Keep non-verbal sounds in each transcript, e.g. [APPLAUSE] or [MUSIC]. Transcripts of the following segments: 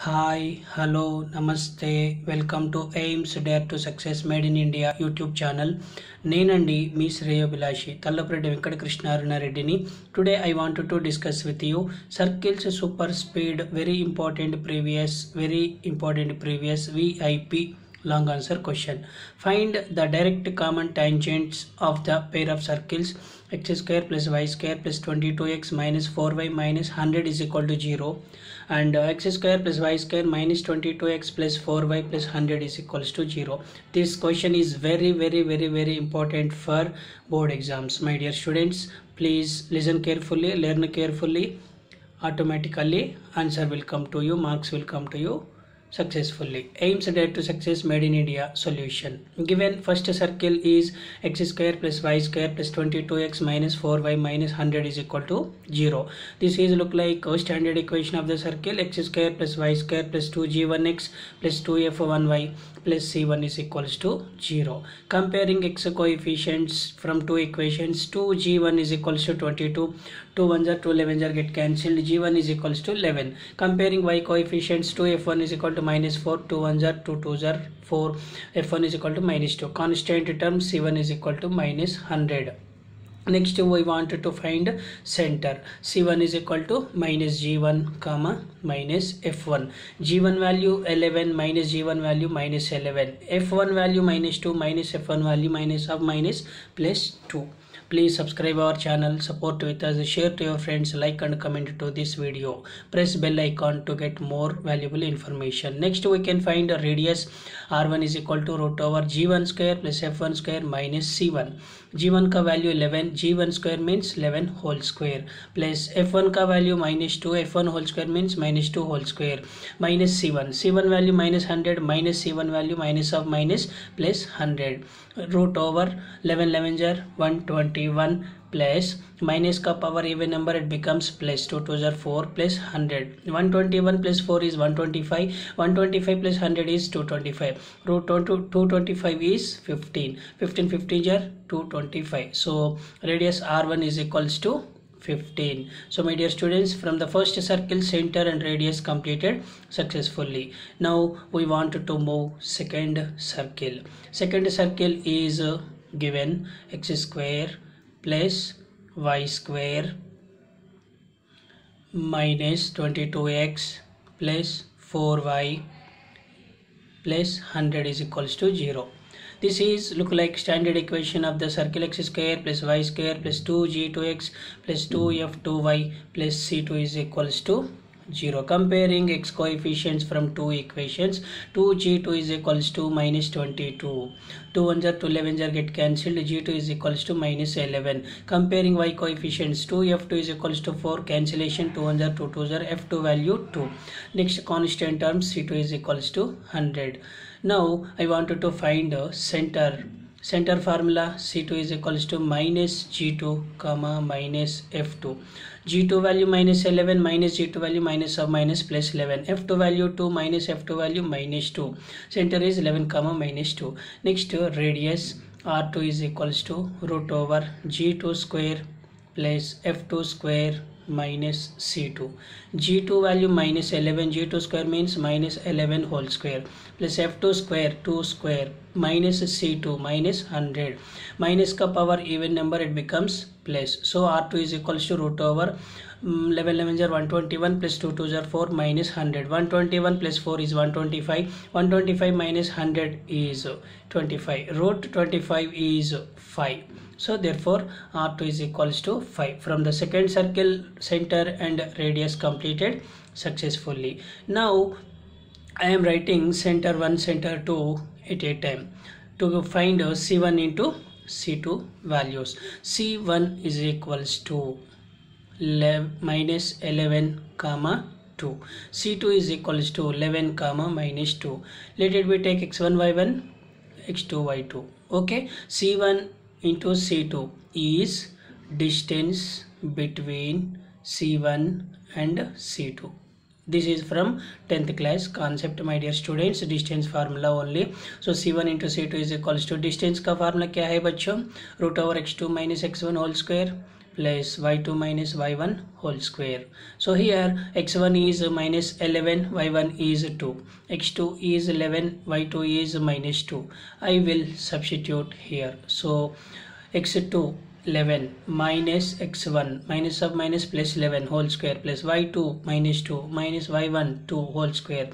Hi hello నమస్తే welcome to Aims dare to success made in India YouTube channel నేనండి మీ శ్రేయోభిలాషి Tallapureddy Venkata కృష్ణారుణారెడ్డిని today I want to discuss with you circles super speed very important previous very important previous VIP long answer question find the direct common tangents of the pair of circles x square plus y square plus 22x minus 4y minus 100 is equal to 0 and uh, x square plus y square minus 22x plus 4y plus 100 is equals to 0 this question is very very very very important for board exams. My dear students please listen carefully learn carefully. Automatically answer will come to you marks will come to you successfully. Aims dare to success made in india solution. Given first circle is x square plus y square plus 22x minus 4y minus 100 is equal to 0 this is look like a standard equation of the circle. x square plus y square plus 2g1x plus 2f1y plus c1 is equals to 0 comparing x coefficients from two equations 2g1 is equals to 22 2 1s are 2 11s are get cancelled g1 is equals to 11 comparing y coefficients 2 f1 is equal to minus 4 2 1s are 2 2s are 4 f1 is equal to minus 2 constant term c1 is equal to minus 100 next we want to find center. C1 is equal to minus g1 comma minus f1 g1 value 11 minus g1 value minus 11 f1 value minus 2 minus f1 value minus of minus plus 2 please subscribe our channel support with us share to your friends like and comment to this video. Press bell icon to get more valuable information. Next we can find a radius r1 is equal to root over g1 square plus f1 square minus c1 g1 का value 11 g1 square means 11 whole square. Plus f1 का value minus 2 f1 whole square means minus 2 whole square. Minus c1 c1 value minus 100 minus c1 value minus of minus plus 100 root over 11 11 are 121 plus minus का power even number it becomes plus 2 2 are 4 plus 100 121 plus 4 is 125 125 plus 100 is 225 root 2 225 is 15 15 15 are 225 so radius r1 is equals to 15 so my dear students from the first circle center and radius completed successfully. Now we want to move second circle. Second circle is given x square plus y square minus 22x plus 4y plus 100 is equals to 0 this is look like standard equation of the circle x square plus y square plus 2g2x plus 2f2y plus c2 is equals to 0 comparing x coefficients from two equations 2g2 is equals to minus 22 2 1s are 2 11s are get cancelled. G2 is equals to minus 11 comparing y coefficients 2f2 is equals to 4 cancellation 2 1s are 2 2s are f2 value 2 next constant term c2 is equals to 100 now I wanted to find a center center formula c2 is equals to minus g2 comma minus f2 g2 value minus 11 minus g2 value minus of minus plus 11 f2 value 2 minus f2 value minus 2 center is 11 comma minus 2 next radius r2 is equals to root over g2 square plus f2 square minus c2 g2 value minus 11 g2 square means minus 11 whole square plus f2 square 2 square minus c2 minus 100 minus ka power even number it becomes plus. So r2 is equals to root over um, 11 11 121 plus 2 2 are 4 minus 100 121 plus 4 is 125 125 minus 100 is 25 root 25 is 5 so therefore r2 is equals to 5 from the second circle center and radius completed successfully. Now i am writing center 1 center 2 at a time to find c1 into c2 values. C1 is equals to minus 11 comma 2 c2 is equals to 11 comma minus 2 let it be take x1 y1 x2 y2 okay? C1 into c2 is distance between c1 and c2 this is from 10th class concept my dear students distance formula only so c1 into c2 is equals to distance का formula क्या है बच्चों root over x2 minus x1 whole square plus y2 minus y1 whole square so here x1 is minus 11 y1 is 2 x2 is 11 y2 is minus 2 i will substitute here so x2 eleven minus X one minus सब minus plus eleven whole square plus Y two minus two minus Y one two whole square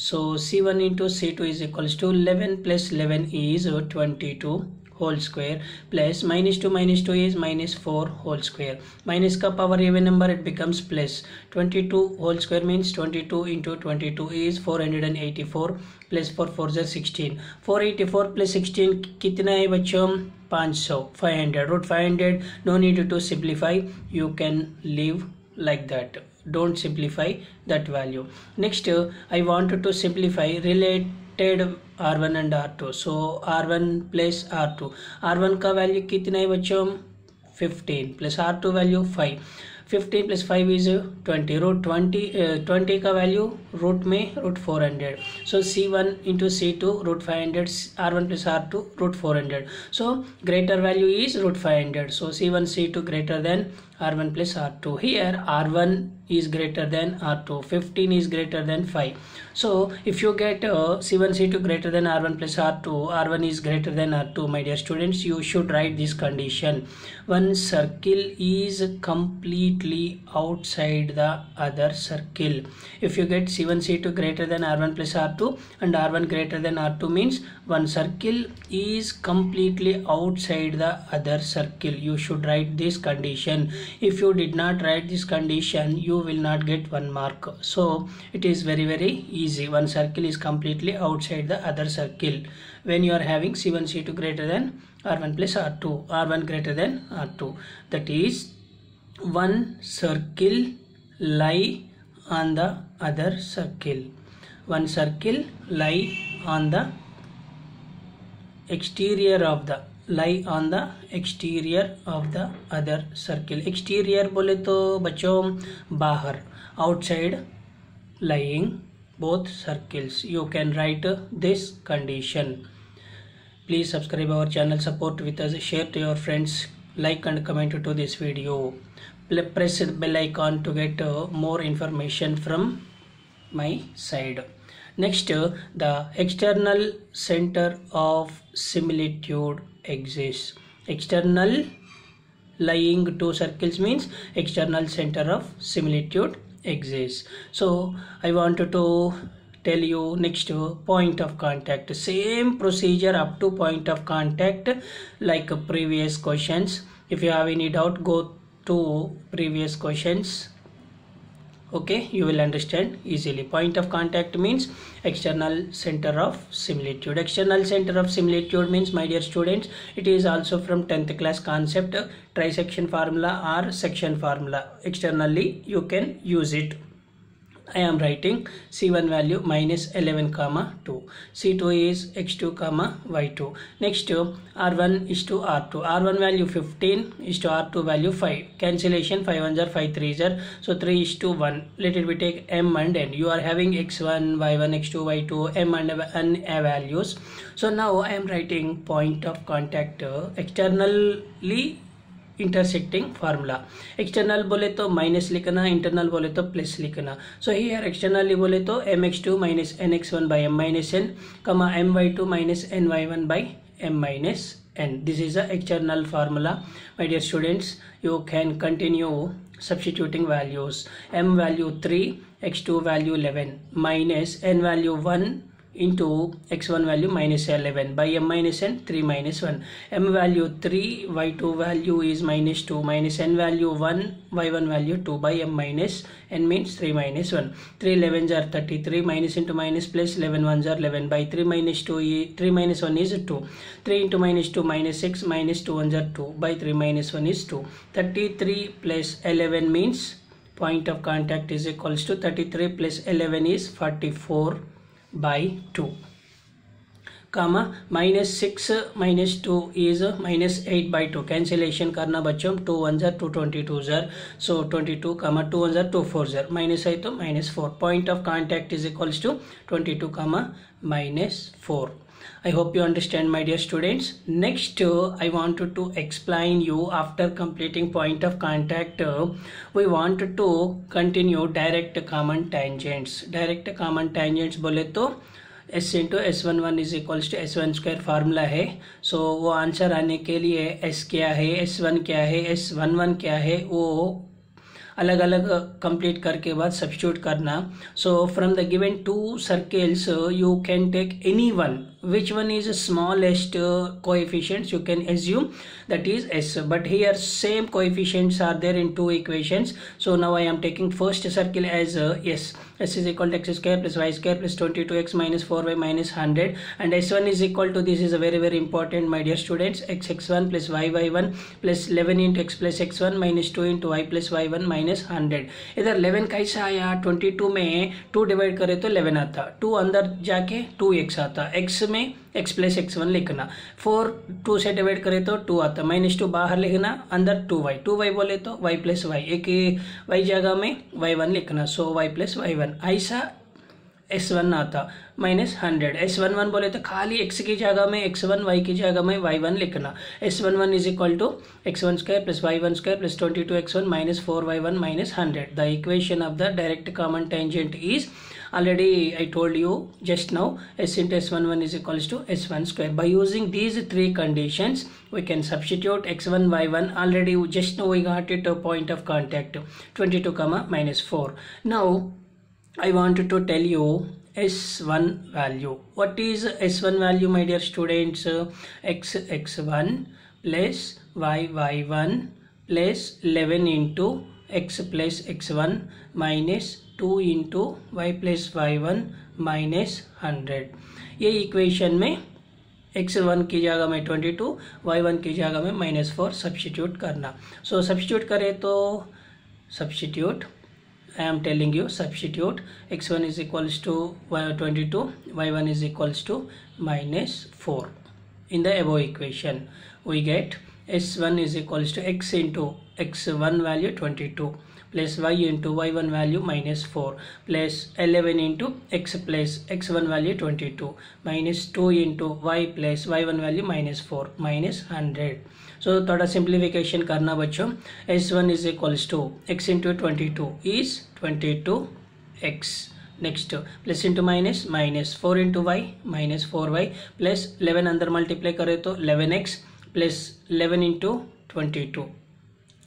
so C one into C two is equals to eleven plus eleven is twenty two whole square plus minus two minus two is minus four whole square minus का power even number it becomes plus twenty two whole square means twenty two into twenty two is four hundred and eighty four plus four four जो sixteen four eighty four plus sixteen कितना है बच्चों 500 500 root 500 no need to simplify you can leave like that don't simplify that value next uh, i want to simplify related r1 and r2 so r1 plus r2 r1 का value कितना है बच्चों 15 plus are to value 5 15 plus 5 is 20 root 20 20 का value root में root 400 so C one into C to root 500 are one plus are to root 400 so greater value is root 500 so c1 c2 greater than r1 plus r2 here r1 is greater than r2 15 is greater than 5 so if you get uh, c1 c2 greater than r1 plus r2 r1 is greater than r2 my dear students you should write this condition. One circle is completely outside the other circle. If you get c1 c2 greater than r1 plus r2 and r1 greater than r2 means one circle is completely outside the other circle. You should write this condition if you did not write this condition you will not get one mark. So it is very very easy. One circle is completely outside the other circle. When you are having c1 c2 greater than r1 plus r2 r1 greater than r2 that is one circle lie on the other circle. One circle lie on the exterior of the lie on the exterior of the other circle exterior बोले तो बच्चों, बाहर outside lying both circles you can write this condition please subscribe our channel support with us share to your friends like and comment to this video press the bell icon to get more information from my side next uh, the external center of similitude exists. External lying two circles means external center of similitude exists. So i wanted to tell you next uh, point of contact. Same procedure up to point of contact like previous questions. If you have any doubt go to previous questions okay you will understand easily. Point of contact means external center of similitude. External center of similitude means my dear students it is also from 10th class concept trisection formula or section formula. Externally you can use it I am writing C1 value minus 11 comma 2 C2 is X2 comma Y2 next to R1 is to R2 R1 value 15 is to R2 value 5 cancellation 5 1s are 5 3s are so 3 is to 1 let it be take M and N. You are having X1 Y1 X2 Y2 M and N values. So now I am writing point of contact externally intersecting formula external बोले तो minus लिखना internal बोले तो plus लिखना. So here externally बोले तो M X two minus N X one by M minus N comma M Y two minus N Y one by M minus n. This is the external formula, my dear students. You can continue substituting values. M value 3 x2 value 11 minus n value 1 into x1 value minus 11 by m minus n 3 minus 1 m value 3 y2 value is minus 2 minus n value 1 y1 value 2 by m minus n means 3 minus 1 3 11s are 33 minus into minus plus 11 1s are 11 by 3 minus 2 i- 3 minus 1 is 2 3 into minus 2 minus 6 minus 2 1s are 2 by 3 minus 1 is 2 33 plus 11 means point of contact is equals to 33 plus 11 is 44 by 2 comma minus six minus two is minus eight by two cancellation करना बच्चों two one ज़र two twenty two ज़र so twenty two comma two one ज़र two four ज़र minus आई तो minus four point of contact is equals to twenty two comma minus four I hope you understand my dear students. Next uh, I wanted to explain you after completing point of contact uh, we wanted to continue direct common tangents. Direct common tangents बोले तो S into S one one is equals to S one square formula है so so, वो answer आने के लिए S क्या है S one क्या है एस वन वन क्या है वो अलग अलग कंप्लीट करके बाद सब्सिट्यूट करना so from the given two circles you can take any one which one is the smallest uh, coefficients you can assume that is s but here same coefficients are there in two equations so now i am taking first circle as uh, s s is equal to x square plus y square plus 22x minus 4y minus 100 and s1 is equal to this is a very very important my dear students x x1 plus y y1 plus 11 into x plus x1 minus 2 into y plus y1 minus 100 इधर 11 कैसा आया 22 में 2 divide करे तो 11 आता 2 अंदर जाके 2x आता x में x प्लस एक्स वन लिखना। फोर टू से डिवाइड करें तो टू आता। माइनस टू बाहर लिखना, अंदर टू वाई टू वाई बोले तो वाई प्लस वाई एक वाई जगह में वाई वन लिखना। So Y plus Y one ऐसा एस वन आता। Minus hundred S one one बोले तो खाली एक्स की जगह में एक्स वन वाई की जगह में वाई वन लिखना। S one one is equal to X one square plus Y one square plus twenty two X one minus four Y one minus hundred the equation of the direct common tangent is already I told you just now s into s11 is equals to s1 square. By using these three conditions we can substitute x1 y1 already just now we got it a point of contact 22 comma minus 4 now I wanted to tell you s1 value. What is s1 value my dear students? X x1 plus y y1 plus 11 into x plus x1 minus two into Y plus Y one minus hundred ये equation में x one की जगह में twenty two Y one की जगह में minus four substitute करना। सो so, substitute करें तो substitute I am telling you substitute X one is equals to twenty two Y one is equals to minus four in the above equation we get S one is equals to X into X one value twenty two plus Y into Y one value minus four plus eleven into X plus X one value twenty two minus two into Y plus Y one value minus four minus hundred so थोड़ा simplification करना बच्चों S one is equals to X into twenty two is twenty two X next plus into minus minus four into Y minus four Y plus eleven अंदर multiply करें तो eleven X plus eleven into twenty two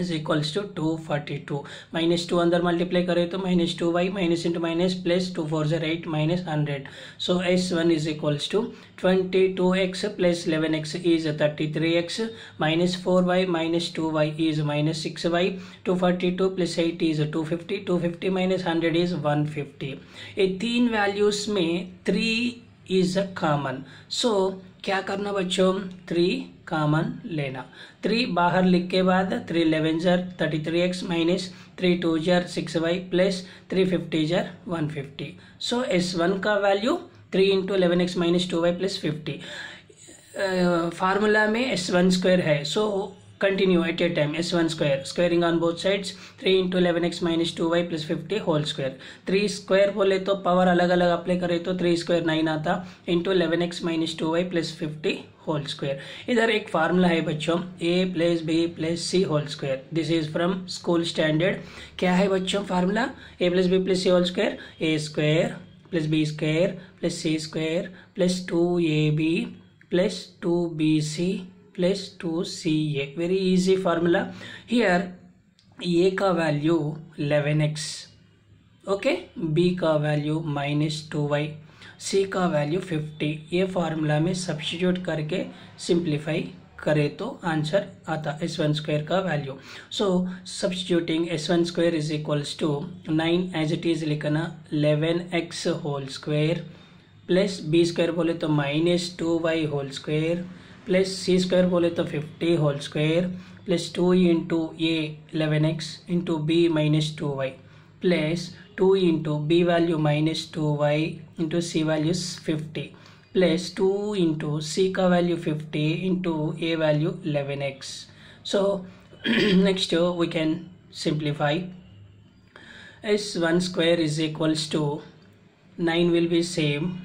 into 22 is equals to 242 minus 2 अंदर multiply करें तो minus two Y minus into minus plus two four जर eight minus hundred so S one is equals to twenty two X plus eleven X is thirty three X minus four Y minus two Y is minus six Y two forty two plus eight is two fifty two fifty minus hundred is one fifty ये तीन values में three is common so क्या करना बच्चों? Three common लेना। Three बाहर लिख के बाद थ्री इलेवन जर thirty three X minus three two जर six Y plus three fifty जर one fifty so S one का value three into eleven X minus two Y plus fifty formula में एस वन स्क्वायर है. So so, continue at a time s1 square. Squaring on both sides 3 into 11x minus 2y plus 50 whole square. 3 square बोले तो power अलग अलग apply करे तो 3 square nine आता into eleven X minus two Y plus fifty whole square इधर एक formula है बच्चों A plus B plus C whole square this is from school standard क्या है बच्चों formula A plus B plus C whole square A square plus B square plus C square plus two A B plus two B C plus 2ca very easy formula. Here, a का value 11x okay b का value minus two Y C का value 50 ये formula में substitute करके simplify करे तो answer आता S one square का value so substituting S one square is equals to nine as it is लिखना eleven X whole square plus B square बोले तो minus two Y whole square plus C square बोले तो fifty whole square plus two into ए eleven x into B minus two Y plus two into B value minus two Y into सी value fifty plus two into सी का value fifty into A value eleven x so [CLEARS THROAT] next we can simplify S one square is equals to 9 will be same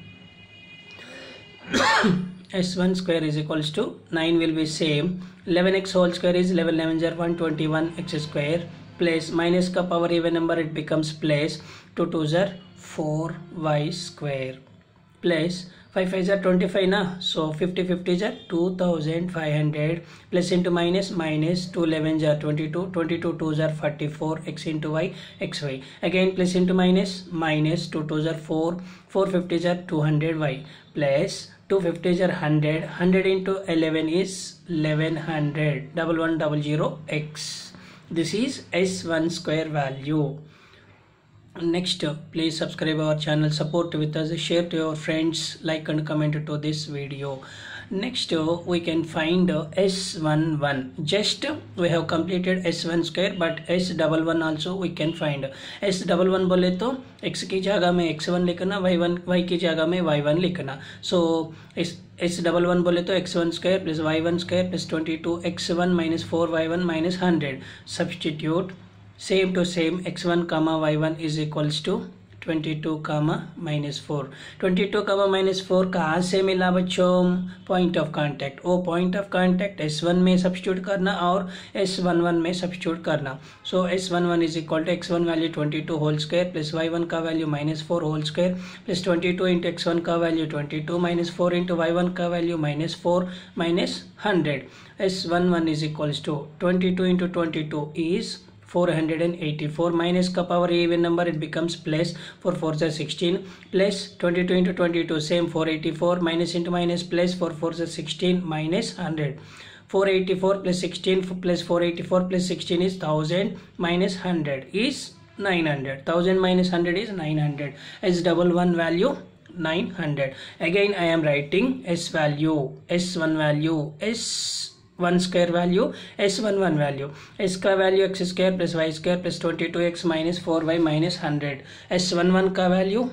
s1 square is equals to 9 will be same. 11x whole square is 11 11 are 121 x square. Plus minus ka power even number it becomes plus 2 2 are 4 y square. Plus 5 5 are 25 na? So 50 50 are 2500 plus into minus minus 2 11 are 22 22 2s are 44 x into y xy again plus into minus minus 2 2s are 4 4 50s 200 y. Plus 250s are 100 100 into 11 is 1100 double one double zero x. This is s1 square value. Next please subscribe our channel support with us share to your friends like and comment to this video next, we can find s11 just, we have completed s1 square, but s11 also we can find. S11 बोले तो x की जगह में x1 लिखना y1 y की जगह में y1 लिखना. So, इस एस डबल वन बोले तो X one square plus Y one square plus twenty two X one minus four Y one minus hundred substitute same to same x1 comma y1 is twenty two comma minus four twenty two comma minus four कहाँ से मिला बच्चों? Point of contact O point of contact S one में substitute करना और S one one में substitute करना. So S one one is equal to X one value twenty two whole square plus Y one का value minus four whole square plus twenty two into X one का value twenty two minus four into Y one का value minus four minus hundred S one one is equals to twenty two into twenty two is 484 minus ka power even number it becomes plus 4 4 is 16 plus 22 into 22 same 484 minus into minus plus 4 4 is 16 minus 100 484 plus 16 plus 484 plus 16 is 1000 minus 100 is 900 1000 minus 100 is 900 s double one value 900 again i am writing s value s1 value s 1 square value s11 value. S का value x square plus y square plus 22x minus 4y minus 100 s11 का value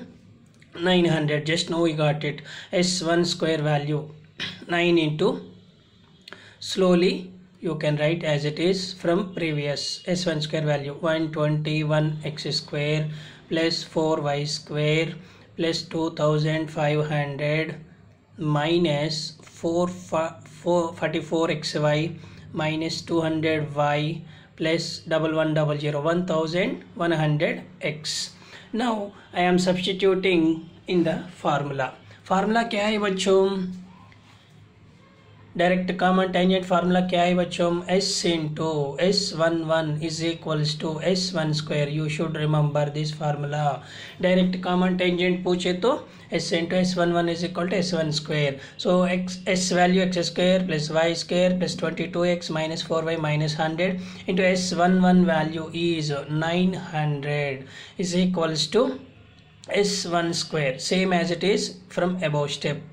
900 just now we got it. S1 square value [CLEARS THROAT] 9 into slowly you can write as it is from previous. S1 square value 121 x square plus 4y square plus 2500 minus 4 44xy minus 200y plus double one double zero one thousand one hundred x now I am substituting in the formula formula क्या है बच्चों direct common tangent formula क्या है बच्चों? S into S one one is equals to S one square you should remember this formula direct common tangent पूछे तो s into S one one is equal to S one square so X S value X square plus Y square plus twenty two X minus four Y minus hundred into S one one value is nine hundred is equals to S one square same as it is from above step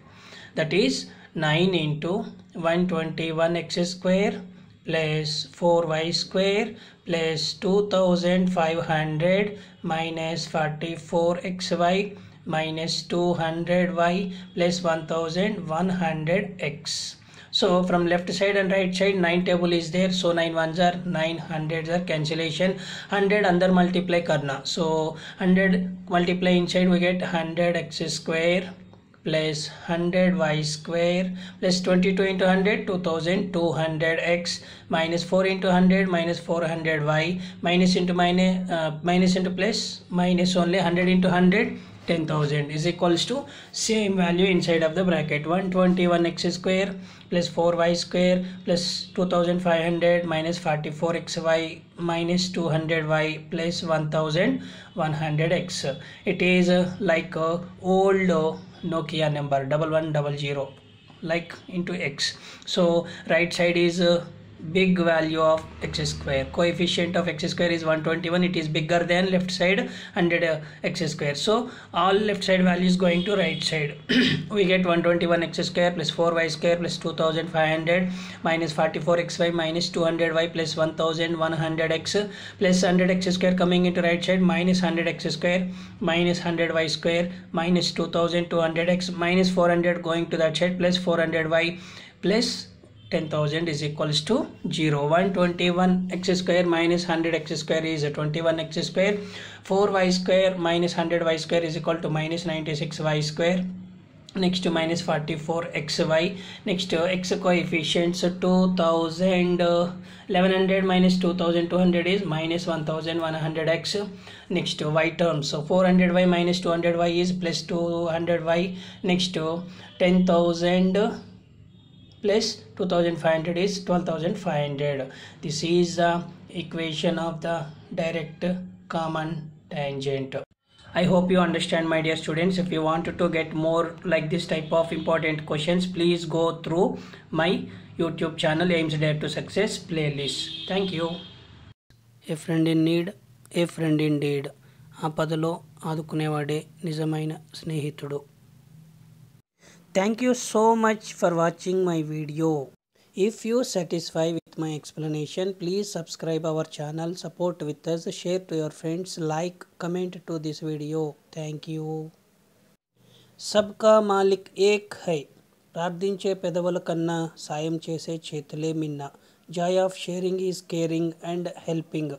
that is 9 into 121 x square plus 4y square plus 2500 minus 44xy minus 200y plus 1100x so from left side and right side 9 table is there. So 9 ones are 9 hundreds are cancellation. 100 under multiply karna. So 100 multiply inside we get 100 x square plus 100 y square plus 22 into 100 2200 x minus 4 into 100 minus 400 y minus into minus uh, minus into plus minus only 100 into 100 10000 is equals to same value inside of the bracket. 121 x square plus 4y square plus 2500 minus 44xy minus 200y plus 1100x it is uh, like a old uh, nokia number double one double zero like into x. So right side is uh, big value of x square. Coefficient of x square is 121 it is bigger than left side 100 uh, x square. So all left side values going to right side. [CLEARS THROAT] We get 121 x square plus 4y square plus 2500 minus 44xy minus 200y plus 1100x plus 100x square coming into right side minus 100x square minus 100y square minus 2200x minus 400 going to that side plus 400y plus 10,000 is equals to 0. 121 x square minus 100 x square is 21 x square. 4 y square minus 100 y square is equal to minus 96 y square. next to minus 44 xy next uh, x coefficients 2000 uh, 1100 minus 2200 is minus 1100x next uh, y terms so 400y minus 200y is plus 200y next uh, 10000 plus 2500 is 12500 this is the equation of the direct common tangent i hope you understand my dear students if you want to get more like this type of important questions please go through my youtube channel aims dare to success playlist thank you a friend in need a friend indeed deed ఆపదలో ఆదుకునేవాడే నిజమైన స్నేహితుడు thank you so much for watching my video if you satisfy with my explanation please subscribe our channel support with us share to your friends like comment to this video thank you సబ్కా మాలిక్ ఏక్ high ప్రార్థించే పెదవుల కన్నా సాయం చేసే చేతులే మిన్న joy of sharing is caring and helping